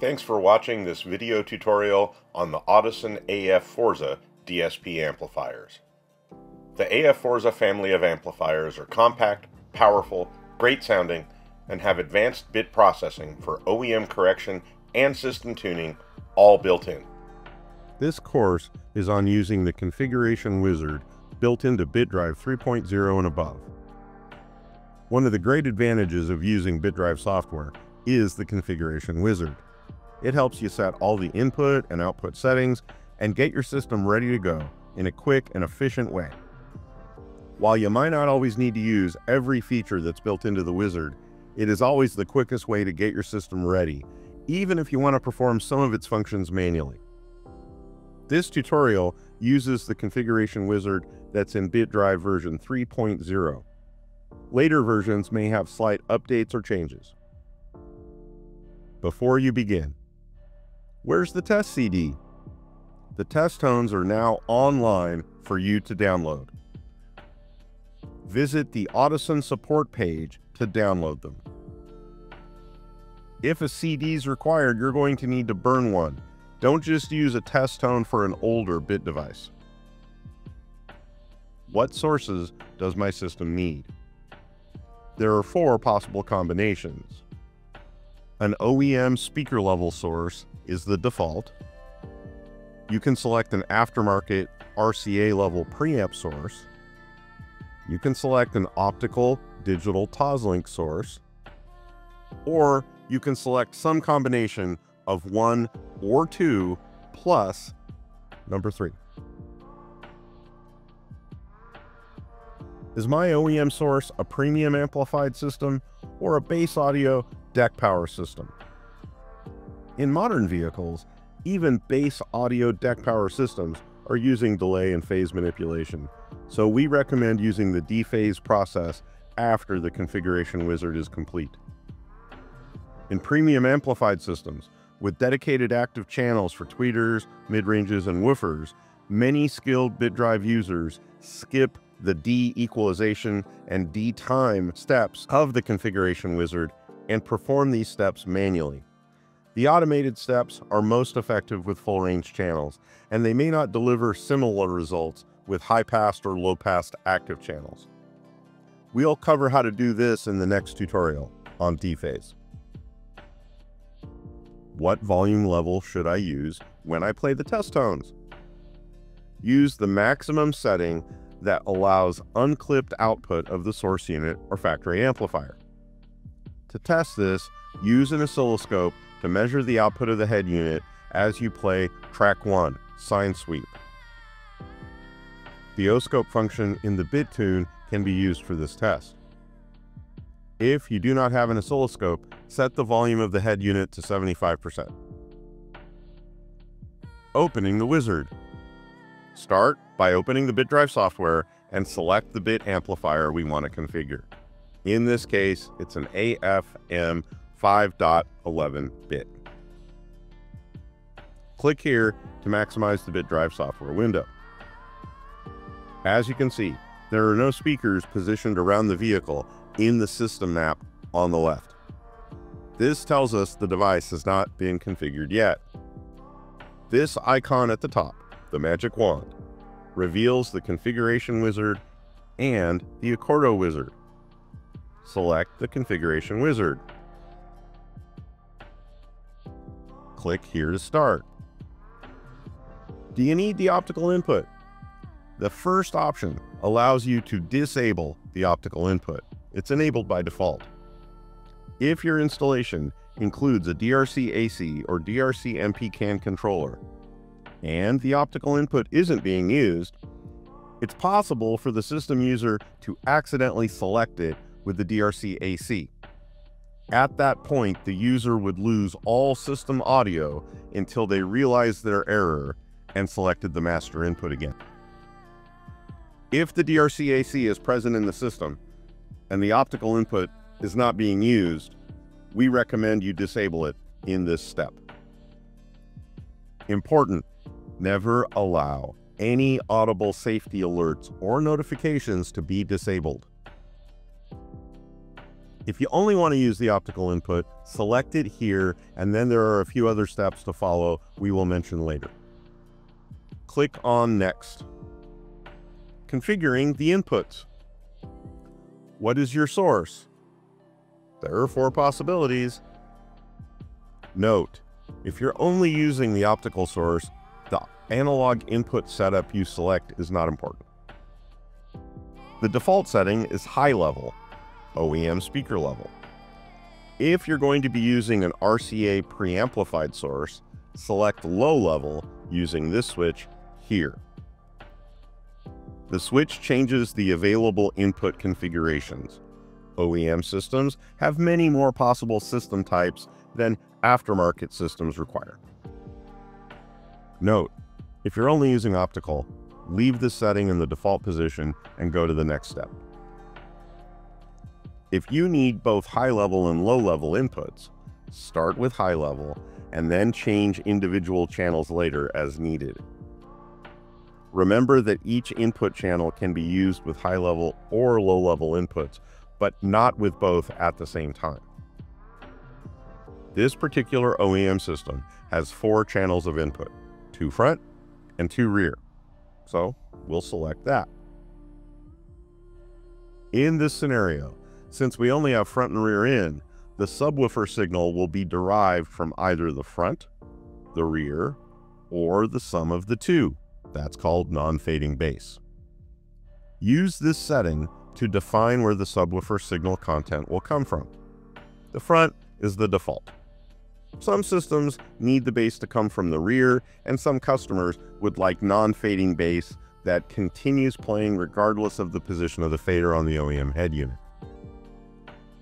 Thanks for watching this video tutorial on the Audison AF Forza DSP amplifiers. The AF Forza family of amplifiers are compact, powerful, great sounding, and have advanced bit processing for OEM correction and system tuning all built in. This course is on using the configuration wizard built into BitDrive 3.0 and above. One of the great advantages of using BitDrive software is the configuration wizard. It helps you set all the input and output settings and get your system ready to go in a quick and efficient way. While you might not always need to use every feature that's built into the wizard, it is always the quickest way to get your system ready, even if you want to perform some of its functions manually. This tutorial uses the configuration wizard that's in BitDrive version 3.0. Later versions may have slight updates or changes. Before you begin, where's the test CD? The test tones are now online for you to download. Visit the Audison support page to download them. If a CD is required, you're going to need to burn one. Don't just use a test tone for an older bit device. What sources does my system need? There are four possible combinations. An OEM speaker level source is the default. You can select an aftermarket RCA level preamp source. You can select an optical digital Toslink source. Or you can select some combination of one or two plus number three. Is my OEM source a premium amplified system or a base audio deck power system? In modern vehicles, even base audio deck power systems are using delay and phase manipulation, so we recommend using the dephase process after the configuration wizard is complete. In premium amplified systems, with dedicated active channels for tweeters, mid-ranges, and woofers, many skilled bit drive users skip the de-equalization and de-time steps of the configuration wizard and perform these steps manually. The automated steps are most effective with full range channels, and they may not deliver similar results with high pass or low pass active channels. We'll cover how to do this in the next tutorial on dephase. What volume level should I use when I play the test tones? Use the maximum setting that allows unclipped output of the source unit or factory amplifier. To test this, use an oscilloscope to measure the output of the head unit as you play track 1, sine sweep. The oscope function in the bit tune can be used for this test. If you do not have an oscilloscope, set the volume of the head unit to 75%. Opening the wizard. Start by opening the BitDrive software and select the bit amplifier we want to configure. In this case, it's an AFM 5.11 bit. Click here to maximize the BitDrive software window. As you can see, there are no speakers positioned around the vehicle in the system map on the left. This tells us the device has not been configured yet. This icon at the top the magic wand, reveals the configuration wizard and the Accordo wizard. Select the configuration wizard. Click here to start. Do you need the optical input? The first option allows you to disable the optical input. It's enabled by default. If your installation includes a DRC AC or DRC MP CAN controller, and the optical input isn't being used, it's possible for the system user to accidentally select it with the DRC AC. At that point, the user would lose all system audio until they realized their error and selected the master input again. If the DRC AC is present in the system and the optical input is not being used, we recommend you disable it in this step. Important, Never allow any audible safety alerts or notifications to be disabled. If you only want to use the optical input, select it here, and then there are a few other steps to follow we will mention later. Click on Next. Configuring the inputs. What is your source? There are four possibilities. Note, if you're only using the optical source, the analog input setup you select is not important. The default setting is high level, OEM speaker level. If you're going to be using an RCA preamplified source, select low level using this switch here. The switch changes the available input configurations. OEM systems have many more possible system types than aftermarket systems require. Note, if you're only using optical, leave the setting in the default position and go to the next step. If you need both high level and low level inputs, start with high level and then change individual channels later as needed. Remember that each input channel can be used with high level or low level inputs, but not with both at the same time. This particular OEM system has four channels of input, two front and two rear. So we'll select that. In this scenario, since we only have front and rear in, the subwoofer signal will be derived from either the front, the rear, or the sum of the two. That's called non-fading bass. Use this setting to define where the subwoofer signal content will come from. The front is the default. Some systems need the bass to come from the rear, and some customers would like non-fading bass that continues playing regardless of the position of the fader on the OEM head unit.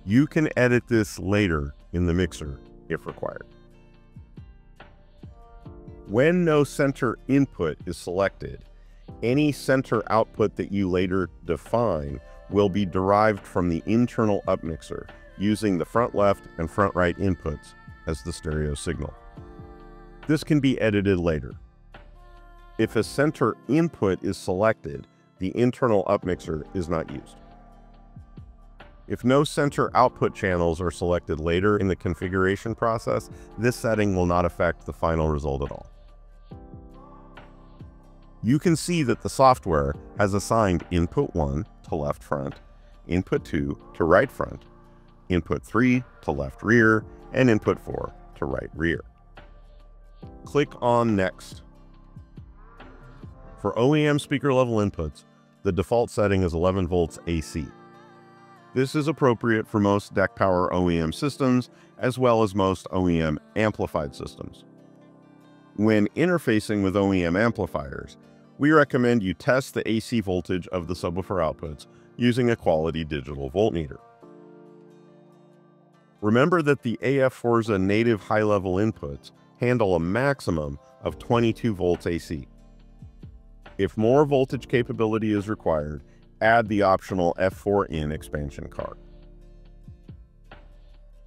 You can edit this later in the mixer if required. When no center input is selected, any center output that you later define will be derived from the internal upmixer using the front left and front right inputs as the stereo signal. This can be edited later. If a center input is selected, the internal upmixer is not used. If no center output channels are selected later in the configuration process, this setting will not affect the final result at all. You can see that the software has assigned input 1 to left front, input 2 to right front, input 3 to left rear, and input 4 to right rear. Click on Next. For OEM speaker level inputs, the default setting is 11 volts AC. This is appropriate for most deck power OEM systems, as well as most OEM amplified systems. When interfacing with OEM amplifiers, we recommend you test the AC voltage of the subwoofer outputs using a quality digital voltmeter. Remember that the AF Forza native high-level inputs handle a maximum of 22 volts AC. If more voltage capability is required, add the optional F4in expansion card.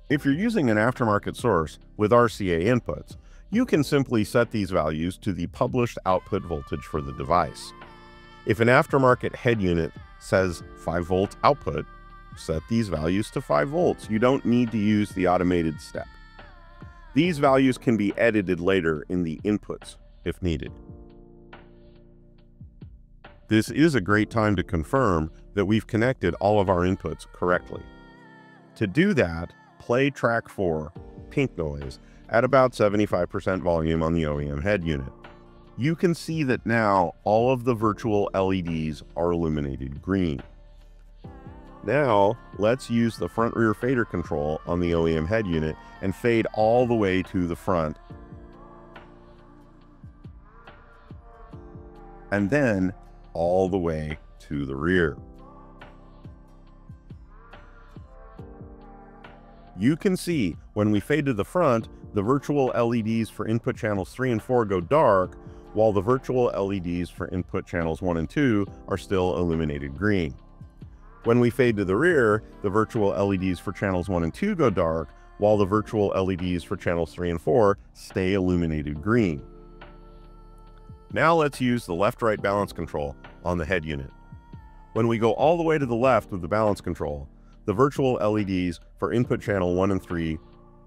If you're using an aftermarket source with RCA inputs, you can simply set these values to the published output voltage for the device. If an aftermarket head unit says 5 volt output, set these values to 5 volts. You don't need to use the automated step. These values can be edited later in the inputs if needed. This is a great time to confirm that we've connected all of our inputs correctly. To do that, play track 4, Pink Noise, at about 75% volume on the OEM head unit. You can see that now all of the virtual LEDs are illuminated green. Now, let's use the front rear fader control on the OEM head unit and fade all the way to the front. And then all the way to the rear. You can see when we fade to the front, the virtual LEDs for input channels 3 and 4 go dark, while the virtual LEDs for input channels 1 and 2 are still illuminated green. When we fade to the rear, the virtual LEDs for channels 1 and 2 go dark, while the virtual LEDs for channels 3 and 4 stay illuminated green. Now let's use the left-right balance control on the head unit. When we go all the way to the left with the balance control, the virtual LEDs for input channel 1 and 3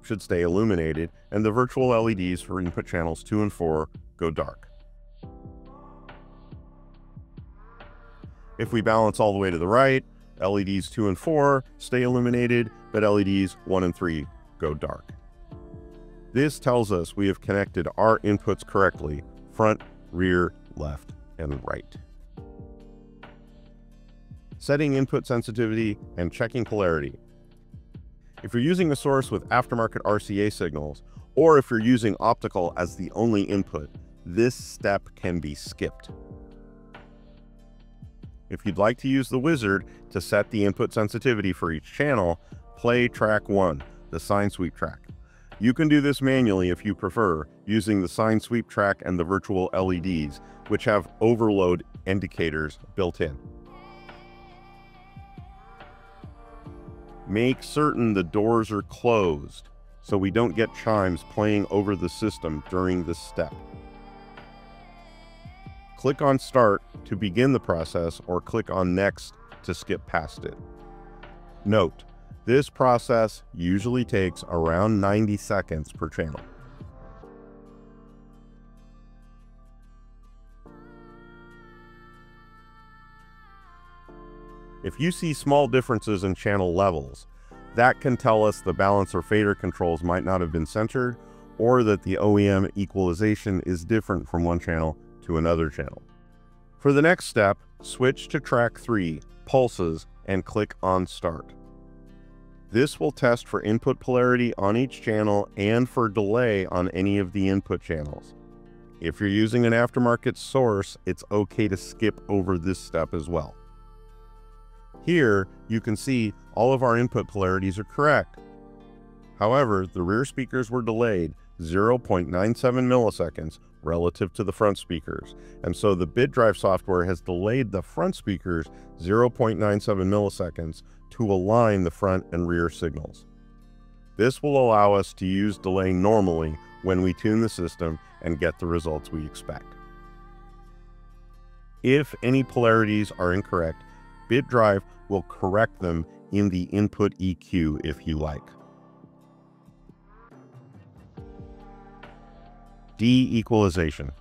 should stay illuminated, and the virtual LEDs for input channels 2 and 4 go dark. If we balance all the way to the right, LEDs 2 and 4 stay illuminated, but LEDs 1 and 3 go dark. This tells us we have connected our inputs correctly, front, rear, left, and right. Setting input sensitivity and checking polarity. If you're using a source with aftermarket RCA signals, or if you're using optical as the only input, this step can be skipped. If you'd like to use the wizard to set the input sensitivity for each channel, play track 1, the sine sweep track. You can do this manually if you prefer, using the sine sweep track and the virtual LEDs, which have overload indicators built in. Make certain the doors are closed so we don't get chimes playing over the system during this step. Click on Start to begin the process or click on Next to skip past it. Note, this process usually takes around 90 seconds per channel. If you see small differences in channel levels, that can tell us the balance or fader controls might not have been centered or that the OEM equalization is different from one channel to another channel. For the next step, switch to track 3, pulses, and click on Start. This will test for input polarity on each channel and for delay on any of the input channels. If you're using an aftermarket source, it's okay to skip over this step as well. Here, you can see all of our input polarities are correct. However, the rear speakers were delayed 0.97 milliseconds relative to the front speakers, and so the bit drive software has delayed the front speakers 0.97 milliseconds to align the front and rear signals. This will allow us to use delay normally when we tune the system and get the results we expect. If any polarities are incorrect, BitDrive will correct them in the input EQ if you like. De-equalization.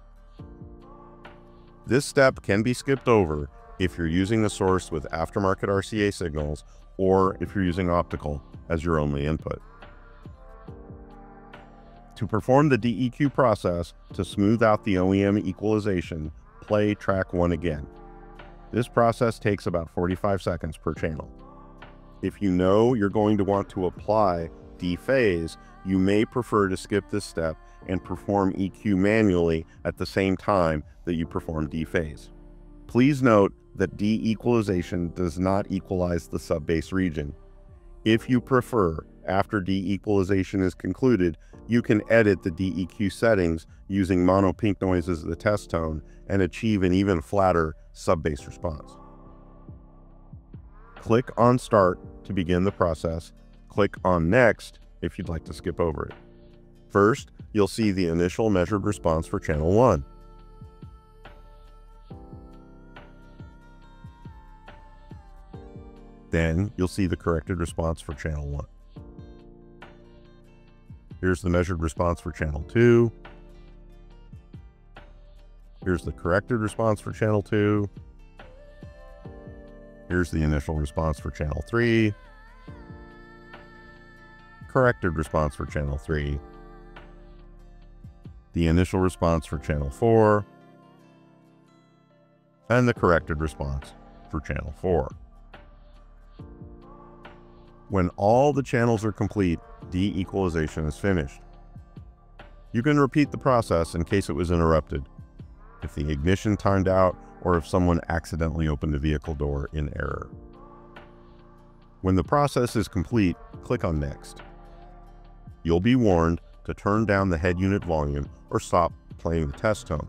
This step can be skipped over if you're using the source with aftermarket RCA signals or if you're using optical as your only input. To perform the DEQ process to smooth out the OEM equalization, play track 1 again. This process takes about 45 seconds per channel. If you know you're going to want to apply dephase, you may prefer to skip this step and perform EQ manually at the same time that you perform dephase. Please note that de-equalization does not equalize the sub-bass region. If you prefer, after de-equalization is concluded, you can edit the DEQ settings using mono pink noise as the test tone and achieve an even flatter sub-bass response. Click on Start to begin the process. Click on Next if you'd like to skip over it. First, you'll see the initial measured response for channel 1. Then you'll see the corrected response for channel 1. Here's the measured response for channel 2. Here's the corrected response for channel 2. Here's the initial response for channel 3. Corrected response for channel 3. The initial response for channel 4. And the corrected response for channel 4. When all the channels are complete, de-equalization is finished. You can repeat the process in case it was interrupted, if the ignition timed out, or if someone accidentally opened the vehicle door in error. When the process is complete, click on Next. You'll be warned to turn down the head unit volume or stop playing the test tone.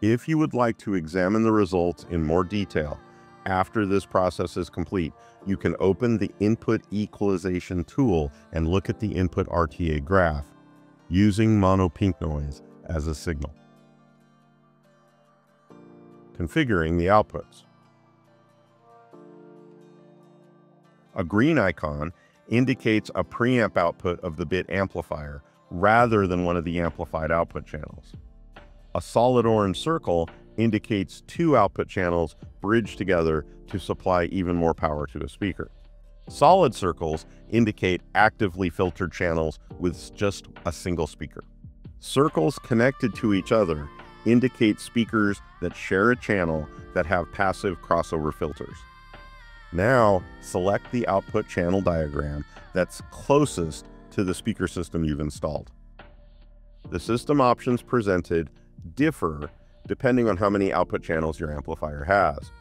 If you would like to examine the results in more detail, after this process is complete, you can open the input equalization tool and look at the input RTA graph using mono pink noise as a signal. Configuring the outputs. A green icon indicates a preamp output of the bit amplifier rather than one of the amplified output channels. A solid orange circle indicates two output channels bridged together to supply even more power to a speaker. Solid circles indicate actively filtered channels with just a single speaker. Circles connected to each other indicate speakers that share a channel that have passive crossover filters. Now, select the output channel diagram that's closest to the speaker system you've installed. The system options presented differ depending on how many output channels your amplifier has.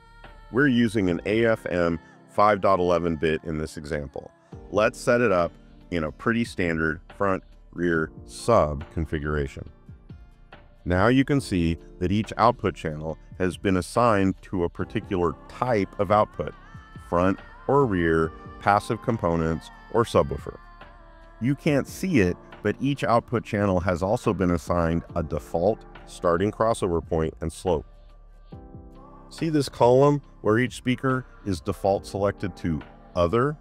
We're using an AFM 5.11 bit in this example. Let's set it up in a pretty standard front, rear, sub configuration. Now you can see that each output channel has been assigned to a particular type of output, front or rear, passive components, or subwoofer. You can't see it, but each output channel has also been assigned a default starting crossover point and slope. See this column where each speaker is default selected to Other?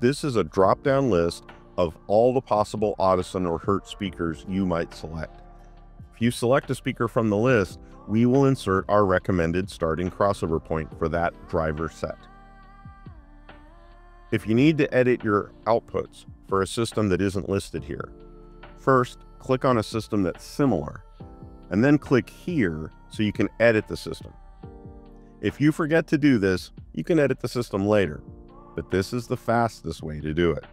This is a drop-down list of all the possible Audison or Hertz speakers you might select. If you select a speaker from the list, we will insert our recommended starting crossover point for that driver set. If you need to edit your outputs for a system that isn't listed here, first click on a system that's similar, and then click here so you can edit the system. If you forget to do this, you can edit the system later, but this is the fastest way to do it.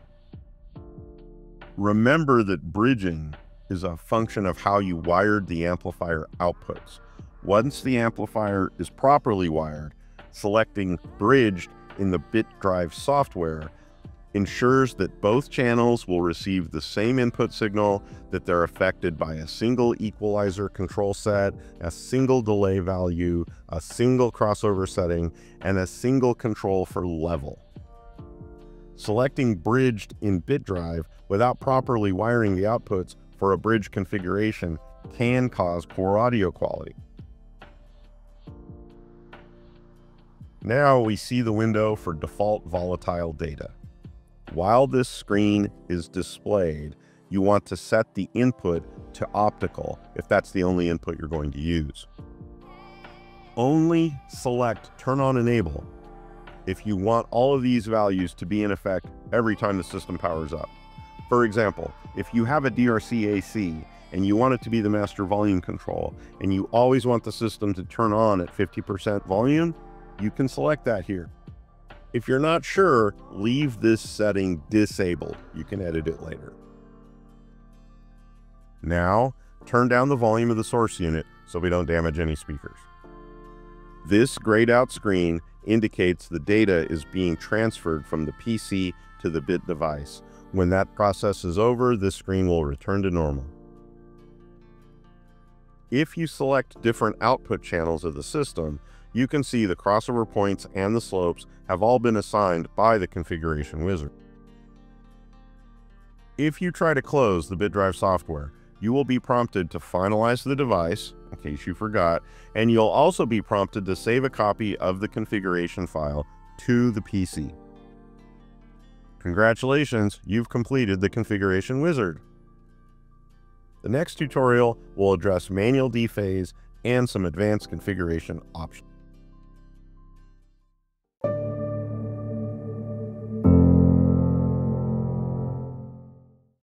Remember that bridging is a function of how you wired the amplifier outputs. Once the amplifier is properly wired, selecting bridged in the bit drive software ensures that both channels will receive the same input signal, that they're affected by a single equalizer control set, a single delay value, a single crossover setting, and a single control for level. Selecting bridged in bit drive without properly wiring the outputs for a bridge configuration can cause poor audio quality. Now we see the window for default volatile data. While this screen is displayed, you want to set the input to optical if that's the only input you're going to use. Only select turn on enable if you want all of these values to be in effect every time the system powers up. For example, if you have a DRC AC and you want it to be the master volume control and you always want the system to turn on at 50% volume, you can select that here. If you're not sure, leave this setting disabled. You can edit it later. Now, turn down the volume of the source unit so we don't damage any speakers. This grayed out screen indicates the data is being transferred from the PC to the bit device. When that process is over, this screen will return to normal. If you select different output channels of the system, you can see the crossover points and the slopes have all been assigned by the configuration wizard. If you try to close the BitDrive software, you will be prompted to finalize the device, in case you forgot, and you'll also be prompted to save a copy of the configuration file to the PC. Congratulations, you've completed the configuration wizard. The next tutorial will address manual dephase and some advanced configuration options.